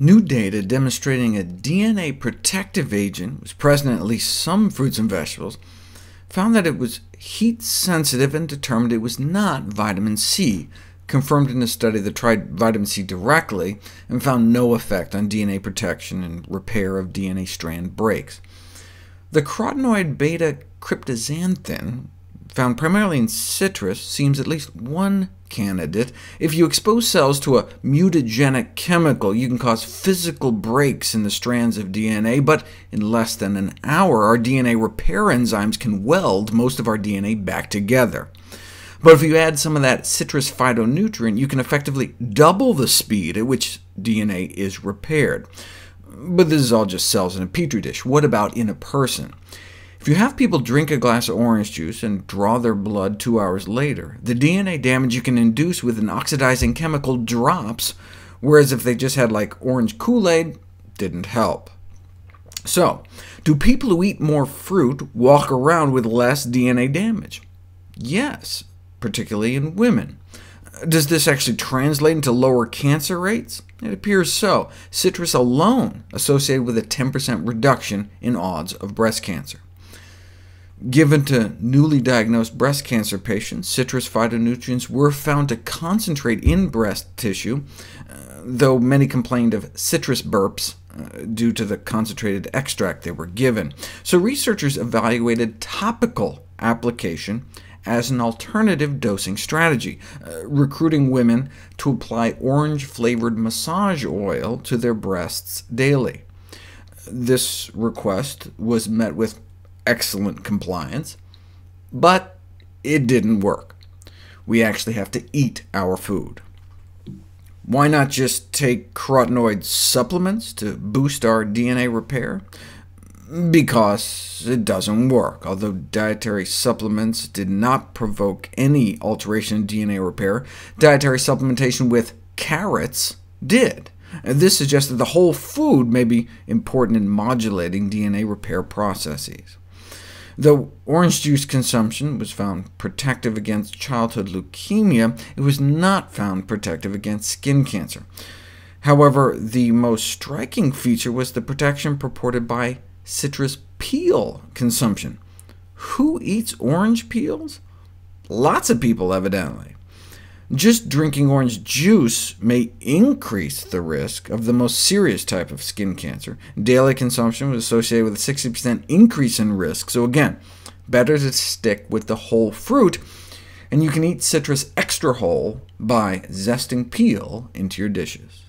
New data demonstrating a DNA protective agent was present in at least some fruits and vegetables found that it was heat-sensitive and determined it was not vitamin C, confirmed in a study that tried vitamin C directly and found no effect on DNA protection and repair of DNA strand breaks. The carotenoid beta-cryptoxanthin found primarily in citrus, seems at least one candidate. If you expose cells to a mutagenic chemical, you can cause physical breaks in the strands of DNA, but in less than an hour, our DNA repair enzymes can weld most of our DNA back together. But if you add some of that citrus phytonutrient, you can effectively double the speed at which DNA is repaired. But this is all just cells in a petri dish. What about in a person? If you have people drink a glass of orange juice and draw their blood two hours later, the DNA damage you can induce with an oxidizing chemical drops, whereas if they just had like orange Kool-Aid, didn't help. So, do people who eat more fruit walk around with less DNA damage? Yes, particularly in women. Does this actually translate into lower cancer rates? It appears so. Citrus alone associated with a 10% reduction in odds of breast cancer. Given to newly diagnosed breast cancer patients, citrus phytonutrients were found to concentrate in breast tissue, uh, though many complained of citrus burps uh, due to the concentrated extract they were given. So researchers evaluated topical application as an alternative dosing strategy, uh, recruiting women to apply orange-flavored massage oil to their breasts daily. This request was met with excellent compliance, but it didn't work. We actually have to eat our food. Why not just take carotenoid supplements to boost our DNA repair? Because it doesn't work. Although dietary supplements did not provoke any alteration in DNA repair, dietary supplementation with carrots did. This suggests that the whole food may be important in modulating DNA repair processes. Though orange juice consumption was found protective against childhood leukemia, it was not found protective against skin cancer. However, the most striking feature was the protection purported by citrus peel consumption. Who eats orange peels? Lots of people, evidently. Just drinking orange juice may increase the risk of the most serious type of skin cancer. Daily consumption was associated with a 60% increase in risk, so again, better to stick with the whole fruit, and you can eat citrus extra whole by zesting peel into your dishes.